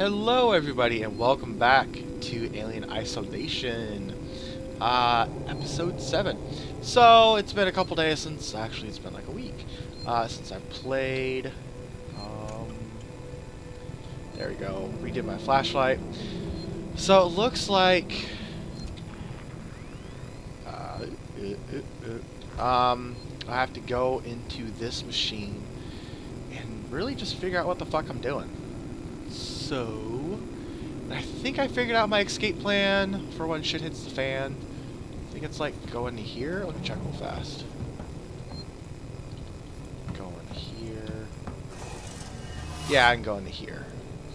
Hello, everybody, and welcome back to Alien Isolation, uh, episode 7. So, it's been a couple days since, actually, it's been like a week, uh, since I played. Um, there we go, redid my flashlight. So, it looks like. Uh, um, I have to go into this machine and really just figure out what the fuck I'm doing. So, I think I figured out my escape plan for when shit hits the fan. I think it's like going to here. Let me check real fast. Going here. Yeah, I can go into here.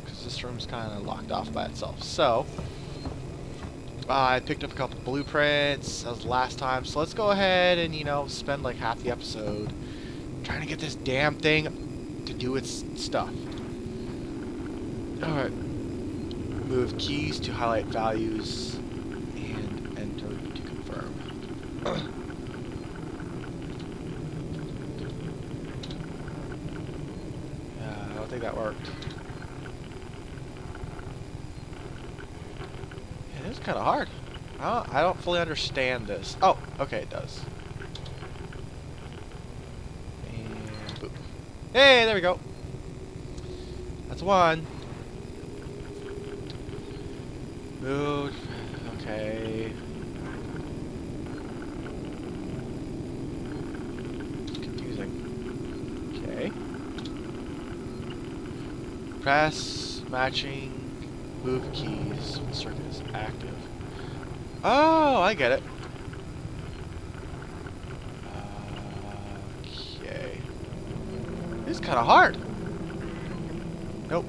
Because this room's kind of locked off by itself. So, uh, I picked up a couple blueprints as last time. So let's go ahead and, you know, spend like half the episode trying to get this damn thing to do its stuff. Alright. Move keys to highlight values and enter to confirm. uh, I don't think that worked. Yeah, it is kind of hard. I don't, I don't fully understand this. Oh, okay, it does. And boop. Hey, there we go. That's one. Move. Okay. Confusing. Okay. Press matching move keys when circuit is active. Oh, I get it. Okay. This is kind of hard. Nope.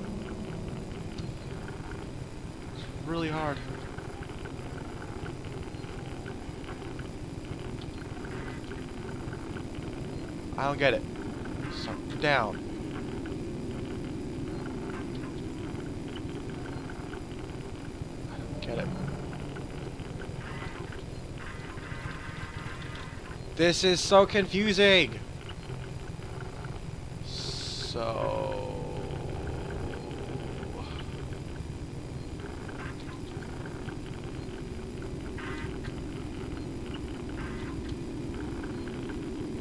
Really hard. I don't get it. So, down. I don't get it. This is so confusing. So...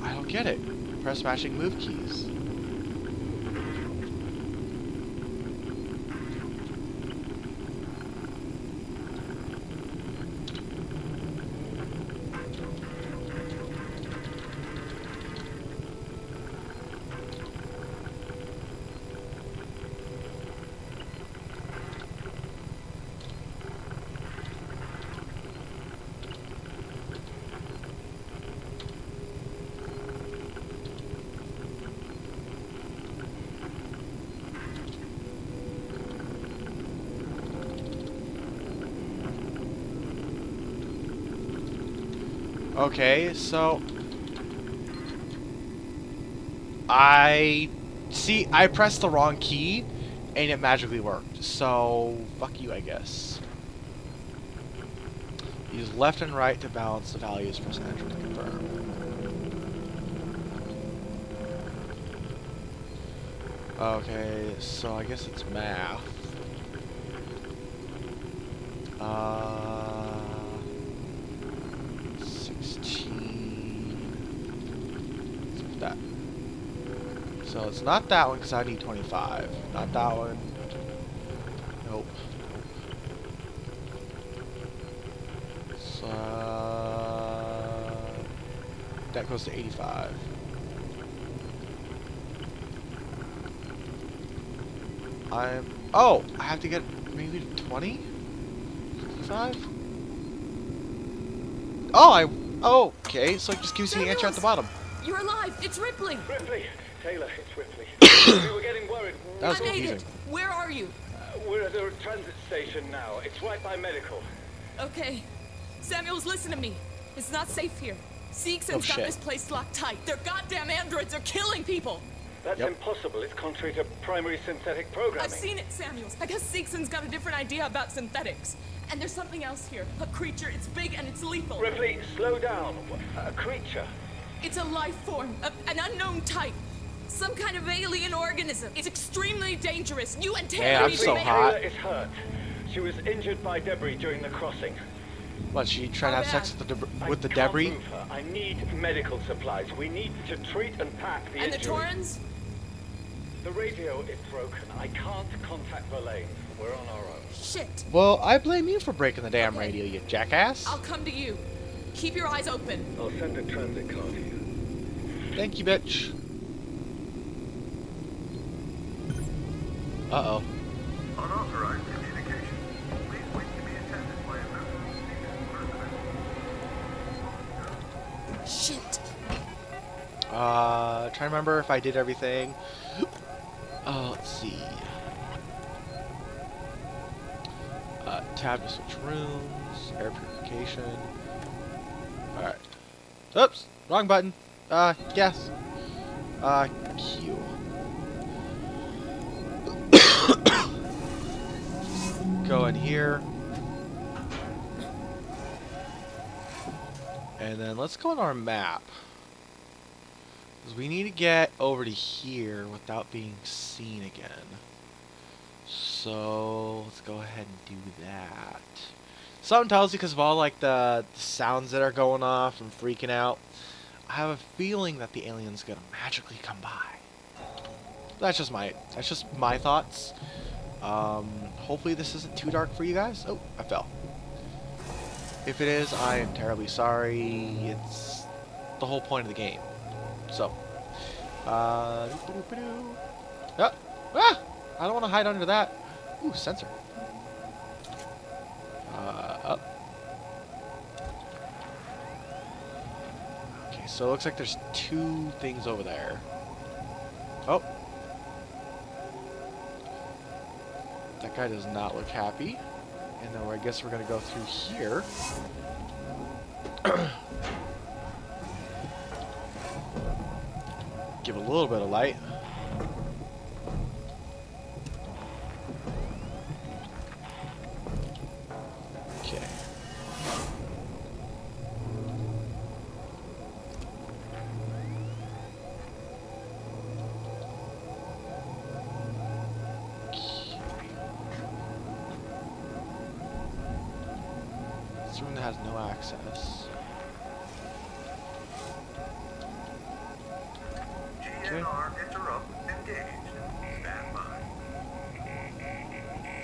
I don't get it. Press smashing move keys. Okay, so I see I pressed the wrong key and it magically worked. So fuck you, I guess. Use left and right to balance the values. Press enter to confirm. Okay, so I guess it's math. Uh That. So it's not that one because I need 25. Not that one. Nope. So uh, that goes to 85. I'm. Oh, I have to get maybe 20. 55. Oh, I. Oh, okay. So it just gives you the answer at the bottom. You're alive! It's Ripley! Ripley! Taylor, it's Ripley. we were getting worried. That was I made it! Where are you? Uh, we're at a transit station now. It's right by medical. Okay. Samuels, listen to me. It's not safe here. Seegson's Oh, got shit. this place locked tight. Their goddamn androids are killing people! That's Yep. impossible. It's contrary to primary synthetic programming. I've seen it, Samuels. I guess Seegson's got a different idea about synthetics. And there's something else here. A creature. It's big and it's lethal. Ripley, slow down. A creature. It's a life form, a, an unknown type. Some kind of alien organism. It's extremely dangerous. You and Yeah, Taylor I'm need so to make- hot. Taylor is hurt. She was injured by debris during the crossing. What, she trying to have sex with the, deb- I with the can't debris? move her. I need medical supplies. We need to treat and pack the And the injury. Torrens? The radio is broken. I can't contact Verlaine. We're on our own. Shit. Well, I blame you for breaking the damn Okay. radio, you jackass. I'll come to you. Keep your eyes open. I'll send a transit car to you. Thank you, bitch. Uh-oh. Unauthorized communication. Please wait to be attended by emergency personnel. Shit. Uh, trying to remember if I did everything. Uh, let's see. Uh, tab to switch rooms, air purification. Oops, wrong button. Uh, yes. Uh, Q. Go in here. And then let's go on our map. Because we need to get over to here without being seen again. So let's go ahead and do that. Something tells you because of all like the, the sounds that are going off and freaking out. I have a feeling that the alien's gonna magically come by. That's just my that's just my thoughts. Um, hopefully this isn't too dark for you guys. Oh, I fell. If it is, I am terribly sorry. It's the whole point of the game. So, uh. Ah, ah! I don't want to hide under that. Ooh, sensor. Uh, up. Okay, so it looks like there's two things over there. Oh. That guy does not look happy. And then I guess we're gonna go through here. Give a little bit of light.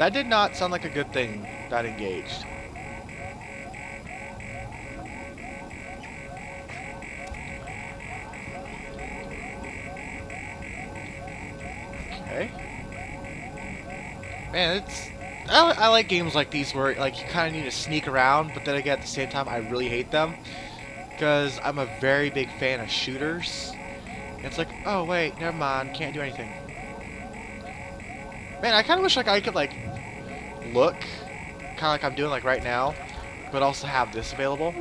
That did not sound like a good thing, that engaged. Okay. Man, it's... I, I like games like these where like you kind of need to sneak around, but then again at the same time I really hate them. Because I'm a very big fan of shooters. It's like, oh wait, never mind, can't do anything. Man, I kind of wish like I could like look, kind of like I'm doing like right now, but also have this available.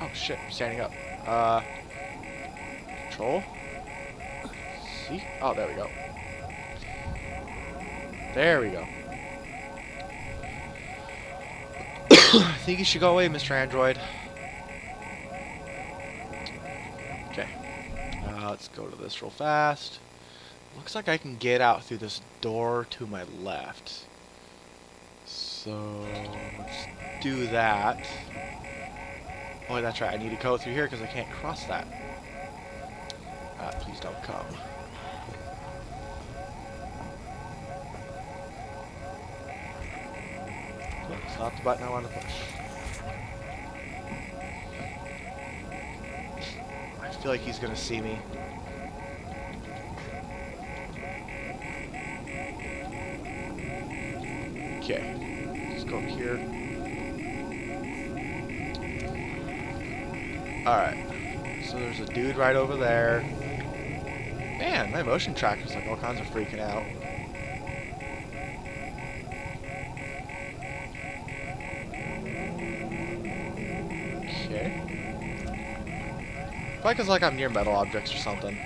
Oh shit, standing up. Uh, control. See? Oh, there we go. There we go. I think you should go away, Mr. Android. Okay. Uh, let's go to this real fast. Looks like I can get out through this door to my left. So let's do that. Oh, that's right. I need to go through here because I can't cross that. Uh, please don't come. It's not the button I want to push. I feel like he's gonna see me. Okay, let's go here. Alright, so there's a dude right over there. Man, my motion tracker's like all kinds of freaking out. Okay. Probably because like I'm near metal objects or something.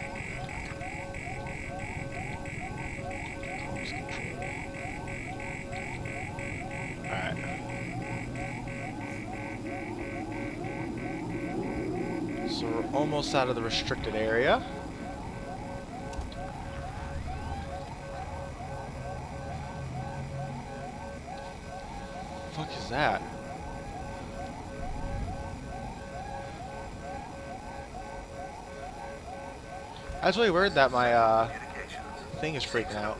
We're out of the restricted area. fuck is that? That's really weird that my uh, thing is freaking out.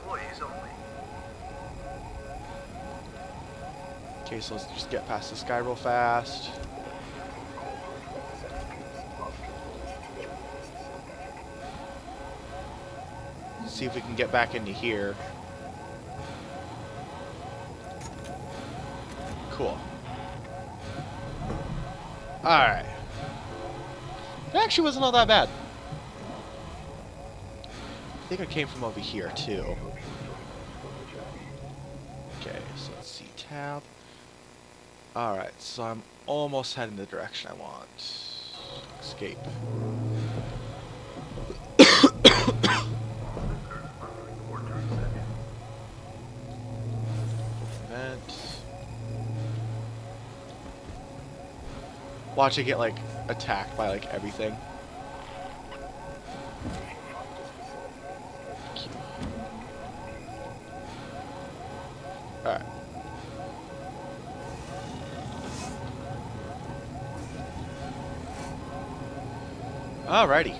Okay, so let's just get past this guy real fast. See if we can get back into here. Cool. Alright. It actually wasn't all that bad. I think I came from over here, too. Okay, so let's see. Tab. Alright, so I'm almost heading the direction I want. Escape. Watch it get like attacked by like everything. Alright. Alrighty.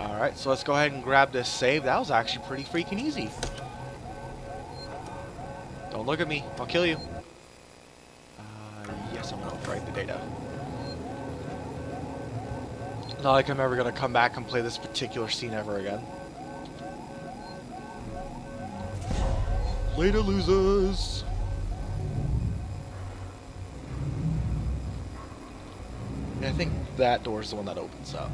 Alright, so let's go ahead and grab this save. That was actually pretty freaking easy. Don't look at me. I'll kill you. Uh, yes, I'm going to write the data. Not like I'm ever going to come back and play this particular scene ever again. Later, losers! And I think that door is the one that opens up.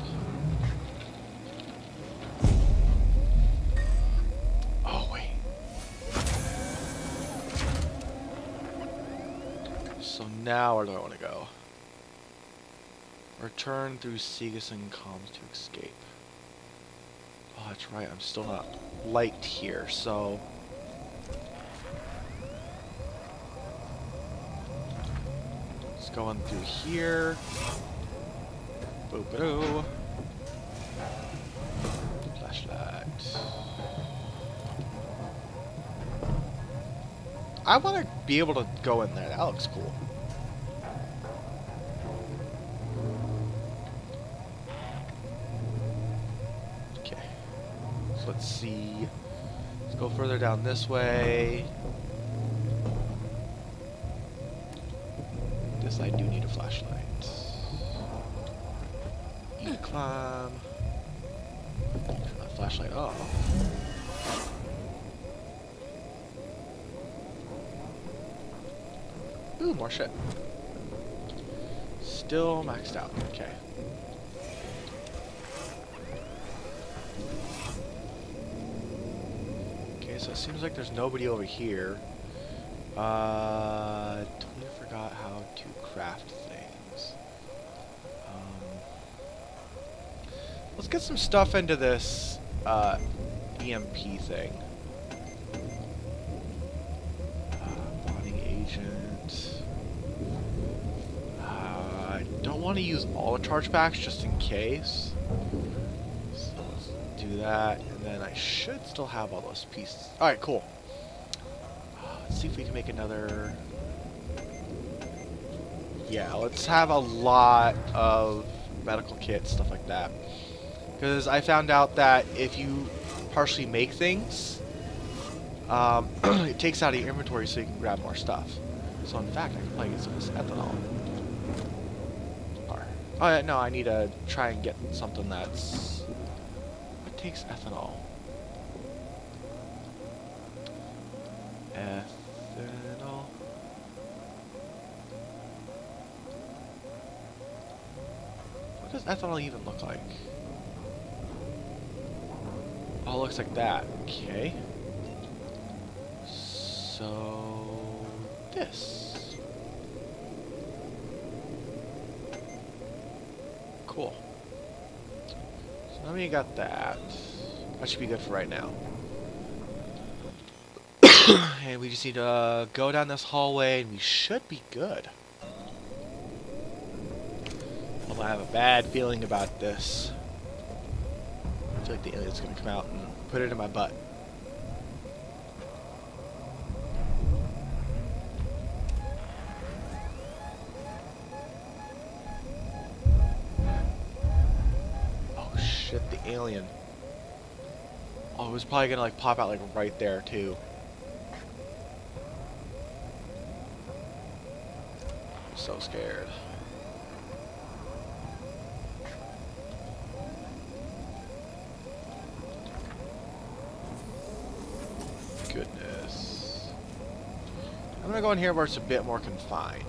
Now where do I want to go? Return through Seegson comms to escape. Oh, that's right. I'm still not liked here, so... Let's go on through here. Boop-a-doo. Flashlight. I want to be able to go in there. That looks cool. Okay. So let's see. Let's go further down this way. This I do need a flashlight. E climb. Turn that flashlight off. Ooh, more shit. Still maxed out. Okay. Okay, so it seems like there's nobody over here. Uh, totally forgot how to craft things. Um, let's get some stuff into this uh, EMP thing. Uh, bonding. Uh, I don't want to use all the charge packs just in case. So let's do that, then I should still have all those pieces. Alright, cool. Let's see if we can make another... Yeah, let's have a lot of medical kits, stuff like that. Because I found out that if you partially make things, um, it takes out of your inventory so you can grab more stuff. So in fact, I can probably get some of this ethanol. Oh yeah, no, I need to try and get something that's... Takes ethanol? Ethanol. What does ethanol even look like? Oh, it looks like that. Okay. So... This. Cool. We got that. That should be good for right now. and And we just need to uh, go down this hallway and we should be good. Although I have a bad feeling about this. I feel like the alien's gonna come out and put it in my butt. Alien. Oh, it was probably gonna like pop out like right there too. So scared. Goodness. I'm gonna go in here where it's a bit more confined.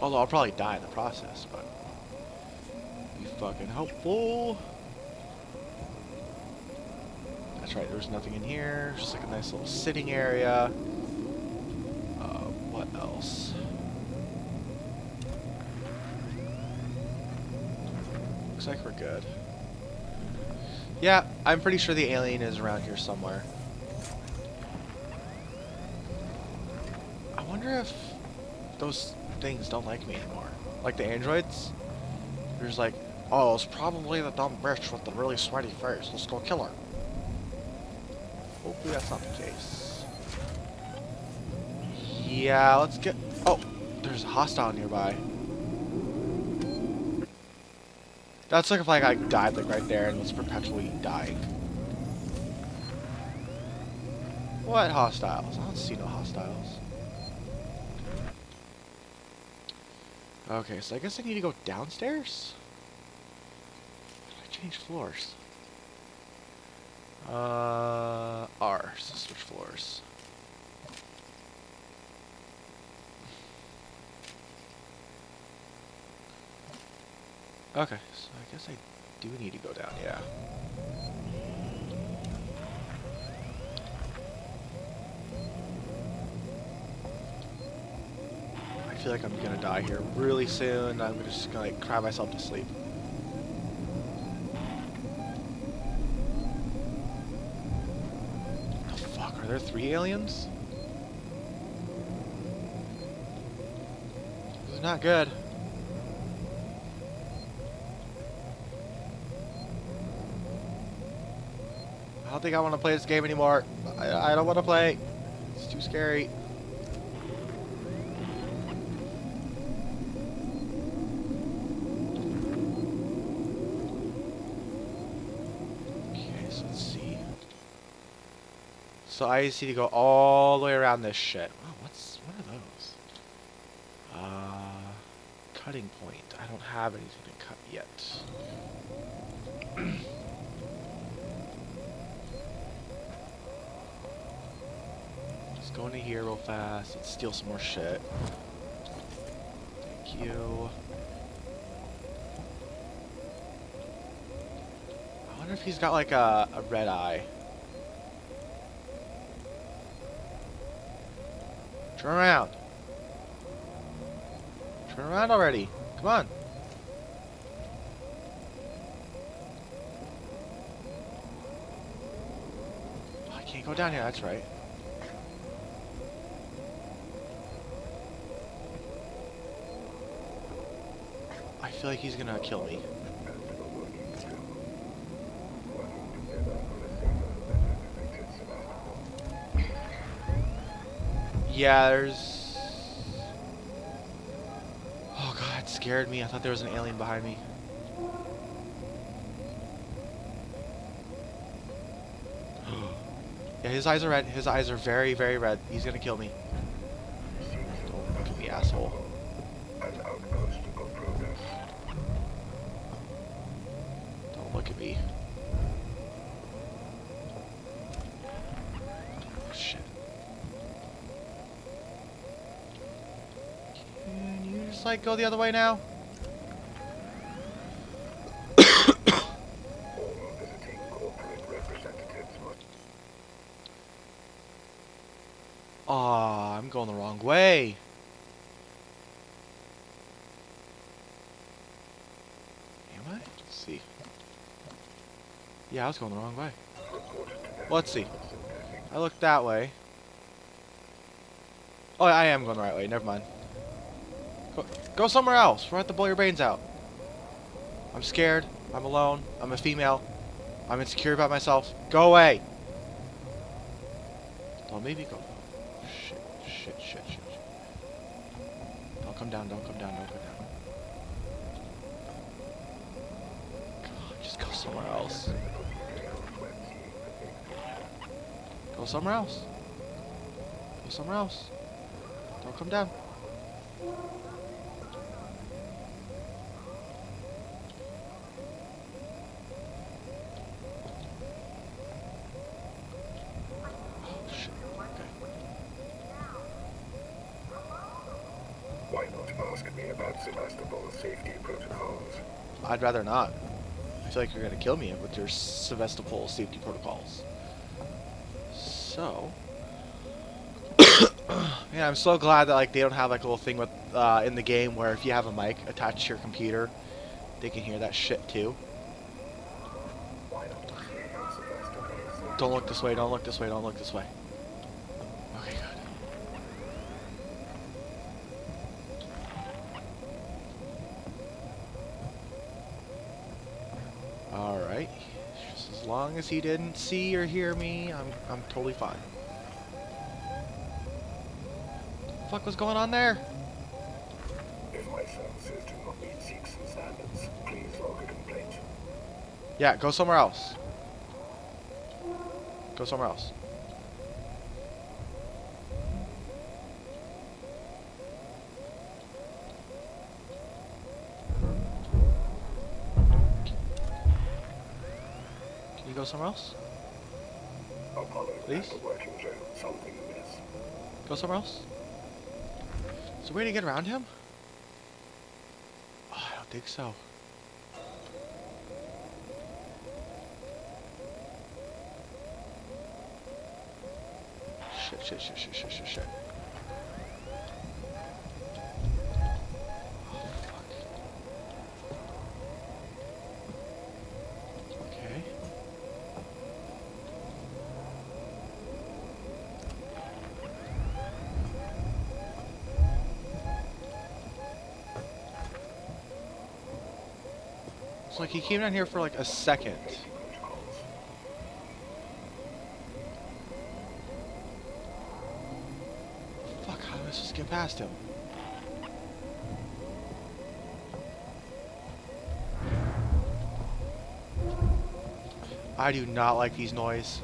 Although I'll probably die in the process, but fucking helpful. That's right, there's nothing in here. Just like a nice little sitting area. Uh, what else? Looks like we're good. Yeah, I'm pretty sure the alien is around here somewhere. I wonder if those things don't like me anymore. Like the androids? They're like, oh, it's probably the dumb bitch with the really sweaty face. Let's go kill her. Hopefully that's not the case. Yeah, let's get... Oh, there's a hostile nearby. That's like if like I died like right there and was perpetually dying. What hostiles? I don't see no hostiles. Okay, so I guess I need to go downstairs? Change floors? Uh, R, so switch floors. Okay, so I guess I do need to go down, yeah. I feel like I'm gonna die here really soon. I'm just gonna like cry myself to sleep. The fuck, are there three aliens? This is not good. I don't think I want to play this game anymore. I, I don't want to play. It's too scary. Okay, so let's see. So I just need to go all the way around this shit. Oh, what's what are those? Uh, cutting point. I don't have anything to cut yet. Let's go into here real fast. Let's steal some more shit. Thank you. I wonder if he's got like a, a red eye. Turn around. Turn around already. Come on. Oh, I can't go down here, that's right. I feel like he's gonna kill me. Yeah, there's... Oh god, it scared me. I thought there was an alien behind me. yeah, his eyes are red. His eyes are very, very red. He's gonna kill me. Don't look at me, asshole. Don't look at me. Oh, shit. You like go the other way now? Ah, must Aw, I'm going the wrong way. Am I? Let's see. Yeah, I was going the wrong way. Let's see. I looked that way. Oh, I am going the right way. Never mind. Go, go somewhere else. We're have to blow your brains out. I'm scared. I'm alone. I'm a female. I'm insecure about myself. Go away. Don't maybe go. Shit, shit, shit, shit, shit. Don't come down. Don't come down. Don't come down. God, just go somewhere else. Go somewhere else. Go somewhere else. Don't come down. Oh, shit. Okay. Why not ask me about Sevastopol's safety protocols? I'd rather not. I feel like you're gonna kill me with your Sevastopol safety protocols. So, yeah, I'm so glad that like they don't have like a little thing with uh, in the game where if you have a mic attached to your computer, they can hear that shit too. Don't look this way. Don't look this way. Don't look this way. Okay, good. All right. Just as long as he didn't see or hear me, I'm I'm totally fine. The fuck was going on there? If my services do not meet standards, please log a complaint. Yeah, go somewhere else. Go somewhere else. Can you go somewhere else? Apollo, Please? have a working drone. Something amiss. Go somewhere else? Is there a way to get around him? Oh, I don't think so. Shit, shit, shit, shit, shit, shit, shit. Oh, fuck. Okay. It's like he came down here for like a second. Fuck, how am I to get past him? I do not like these noise.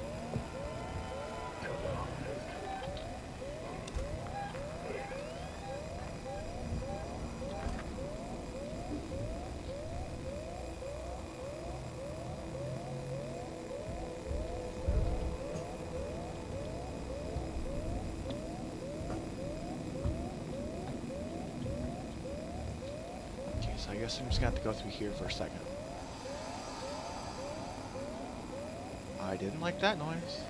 Okay, so I guess I'm just gonna have to go through here for a second. I didn't like that noise.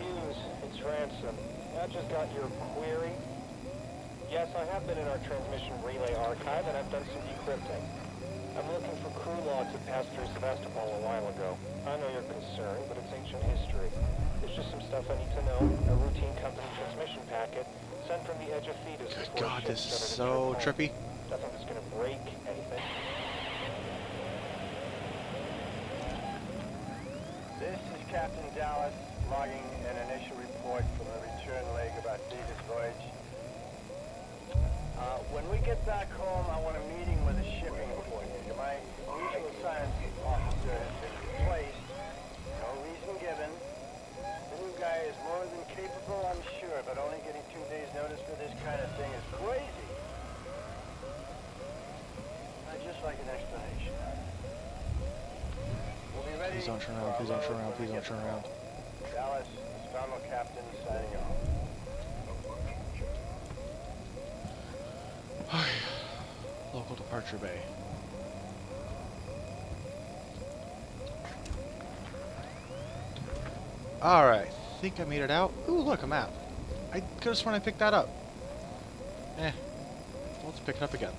Hughes, it's Ransom. I just got your query. Yes, I have been in our transmission relay archive, and I've done some decrypting. I'm looking for crew logs that passed through Sevastopol a while ago. I know you're concerned, but it's ancient history. There's just some stuff I need to know. A routine company transmission packet sent from the edge of Thedus. Good God, this is so trippy. Nothing that's gonna break anything. This is Captain Dallas logging an initial report from the return leg of our Thedus voyage. Uh, when we get back home, I want a meeting with the shipping coordinator. My usual science officer has been replaced. No reason given. The new guy is more than capable, I'm sure, but only getting two days' notice for this kind of thing is crazy. I'd just like an explanation. We'll be ready Please don't turn around, please don't turn around, please don't turn around. Dallas, Scoundrel Captain, signing off. Local departure bay. Alright, think I made it out. Ooh, look, a map. I could have sworn I picked that up. Eh. Let's pick it up again.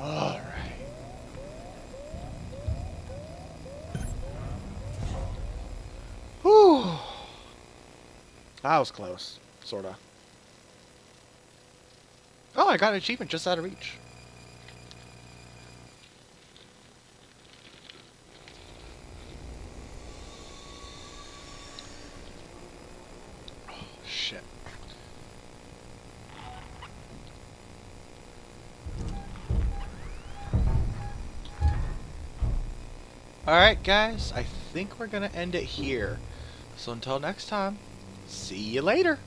Alright. That was close. Sorta. Oh, I got an achievement just out of reach. Oh, shit. Alright, guys, I think we're going to end it here. So until next time, see you later.